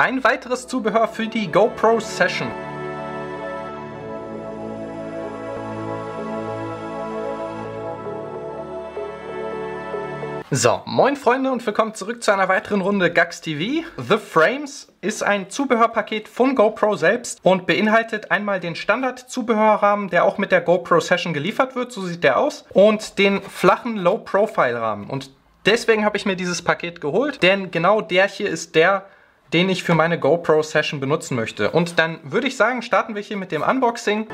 Ein weiteres Zubehör für die GoPro Session. So, moin Freunde und willkommen zurück zu einer weiteren Runde Gax TV. The Frames ist ein Zubehörpaket von GoPro selbst und beinhaltet einmal den Standard-Zubehörrahmen, der auch mit der GoPro Session geliefert wird, so sieht der aus, und den flachen Low-Profile-Rahmen. Und deswegen habe ich mir dieses Paket geholt, denn genau der hier ist der, den ich für meine GoPro Session benutzen möchte. Und dann würde ich sagen, starten wir hier mit dem Unboxing.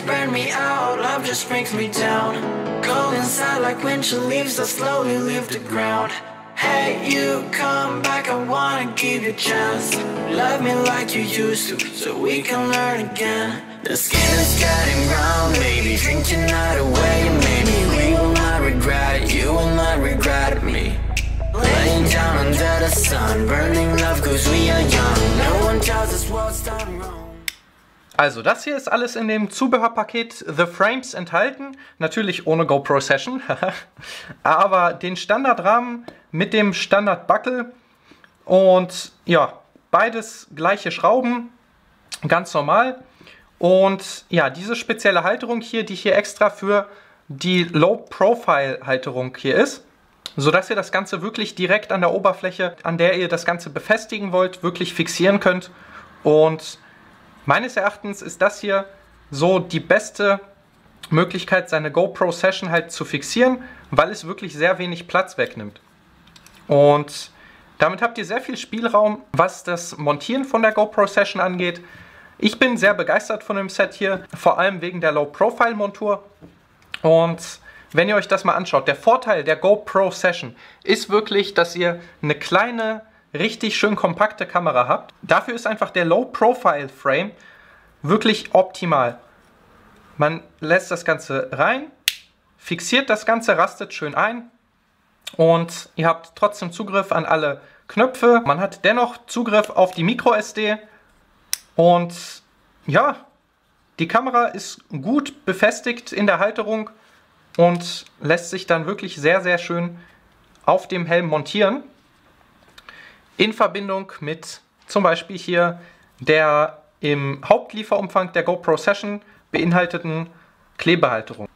Burn me out, love just brings me down. Cold inside like winter leaves that slowly leave the ground. Hey, you come back, I wanna give you a chance. Love me like you used to, so we can learn again. The skin is getting brown, baby, drink your night away Maybe we will not regret it, you will not regret me. Laying down under the sun, burning love cause we Also das hier ist alles in dem Zubehörpaket The Frames enthalten. Natürlich ohne GoPro Session. Aber den Standardrahmen mit dem Standardbuckel. Und ja, beides gleiche Schrauben. Ganz normal. Und ja, diese spezielle Halterung hier, die hier extra für die Low-Profile-Halterung hier ist. Sodass ihr das Ganze wirklich direkt an der Oberfläche, an der ihr das Ganze befestigen wollt, wirklich fixieren könnt. Und Meines Erachtens ist das hier so die beste Möglichkeit, seine GoPro Session halt zu fixieren, weil es wirklich sehr wenig Platz wegnimmt. Und damit habt ihr sehr viel Spielraum, was das Montieren von der GoPro Session angeht. Ich bin sehr begeistert von dem Set hier, vor allem wegen der Low-Profile-Montur. Und wenn ihr euch das mal anschaut, der Vorteil der GoPro Session ist wirklich, dass ihr eine kleine richtig schön kompakte Kamera habt. Dafür ist einfach der Low-Profile-Frame wirklich optimal. Man lässt das Ganze rein, fixiert das Ganze, rastet schön ein und ihr habt trotzdem Zugriff an alle Knöpfe. Man hat dennoch Zugriff auf die MicroSD und ja, die Kamera ist gut befestigt in der Halterung und lässt sich dann wirklich sehr, sehr schön auf dem Helm montieren in Verbindung mit zum Beispiel hier der im Hauptlieferumfang der GoPro Session beinhalteten Klebehalterung.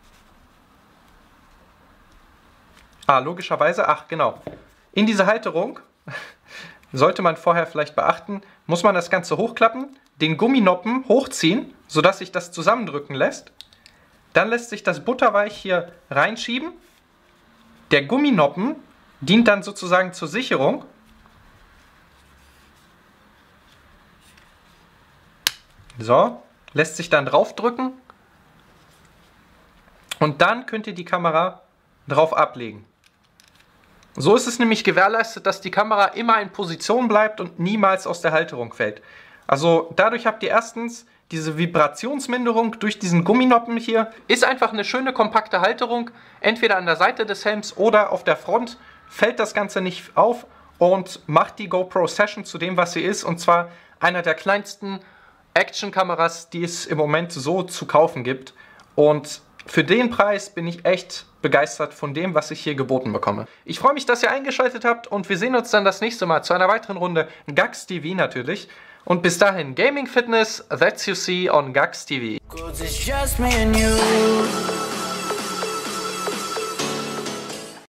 Ah, logischerweise, ach genau. In diese Halterung, sollte man vorher vielleicht beachten, muss man das Ganze hochklappen, den Gumminoppen hochziehen, sodass sich das zusammendrücken lässt. Dann lässt sich das butterweich hier reinschieben. Der Gumminoppen dient dann sozusagen zur Sicherung So, lässt sich dann draufdrücken und dann könnt ihr die Kamera drauf ablegen. So ist es nämlich gewährleistet, dass die Kamera immer in Position bleibt und niemals aus der Halterung fällt. Also dadurch habt ihr erstens diese Vibrationsminderung durch diesen Gumminoppen hier. Ist einfach eine schöne kompakte Halterung. Entweder an der Seite des Helms oder auf der Front fällt das Ganze nicht auf und macht die GoPro Session zu dem, was sie ist. Und zwar einer der kleinsten Actionkameras, die es im Moment so zu kaufen gibt. Und für den Preis bin ich echt begeistert von dem, was ich hier geboten bekomme. Ich freue mich, dass ihr eingeschaltet habt und wir sehen uns dann das nächste Mal zu einer weiteren Runde Gax TV natürlich. Und bis dahin, Gaming Fitness, that's you see on Gax TV.